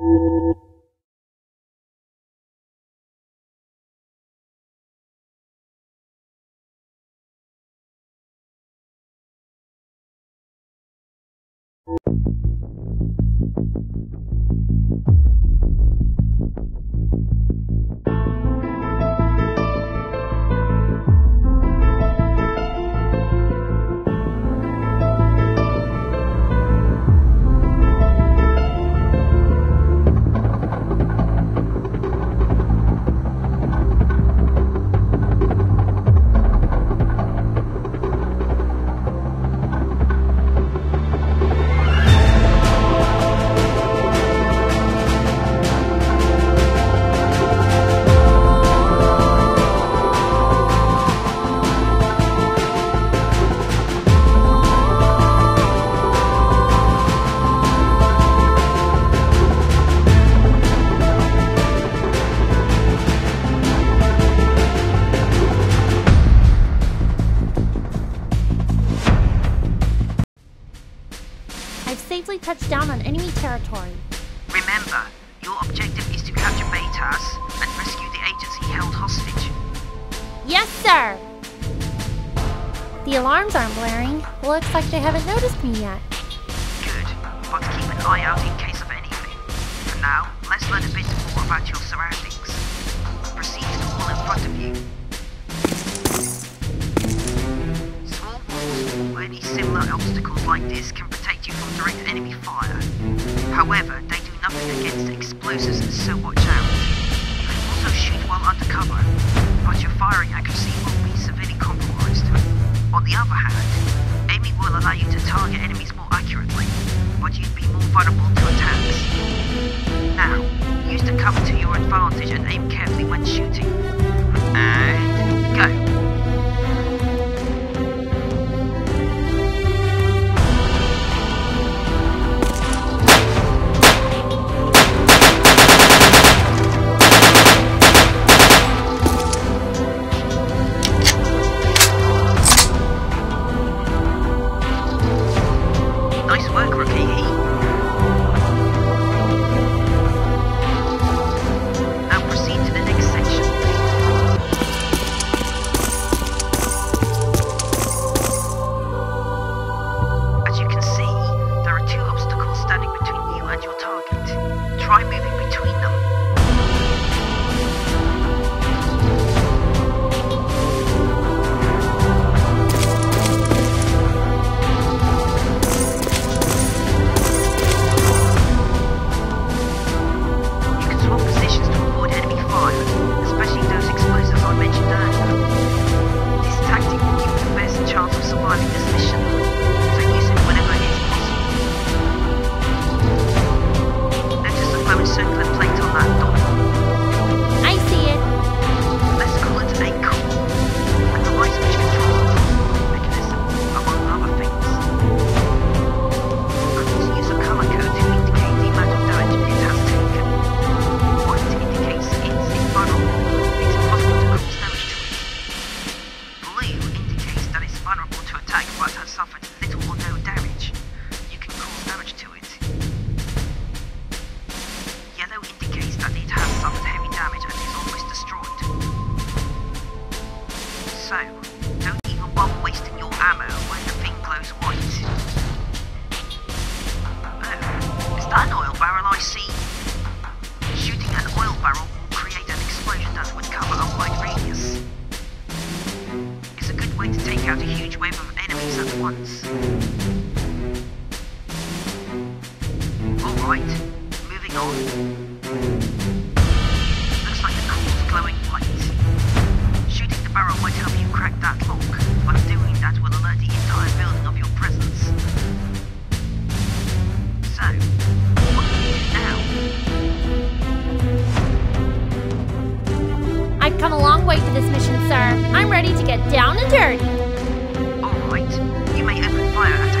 I've safely touched down on enemy territory. Remember, your objective is to capture Beitas and rescue the agents he held hostage. Yes, sir! The alarms aren't blaring. Looks like they haven't noticed me yet. Good, but keep an eye out in case of anything. For now, let's learn a bit more about your surroundings. Proceed to the wall in front of you. Small walls or any similar obstacles like this can you from direct enemy fire. However, they do nothing against explosives, so watch out. You can also shoot while undercover, but your firing accuracy will be severely compromised. On the other hand, aiming will allow you to target enemies more accurately, but you'd be more vulnerable to attacks. Now, use the cover to your advantage and aim carefully when shooting. Work, crack that lock, but doing that will alert the entire building of your presence. So, what do you do now? I've come a long way for this mission, sir. I'm ready to get down and dirty. Alright, you may open fire at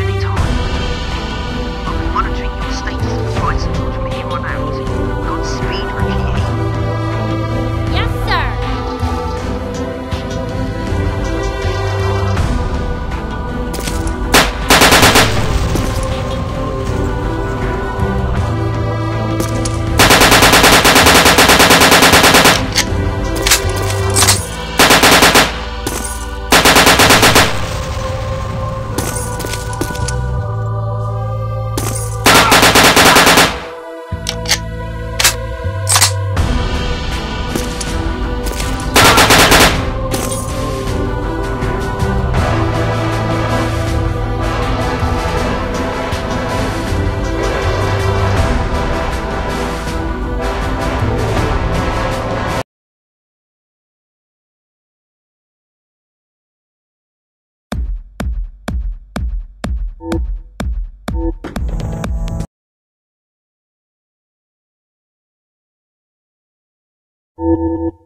you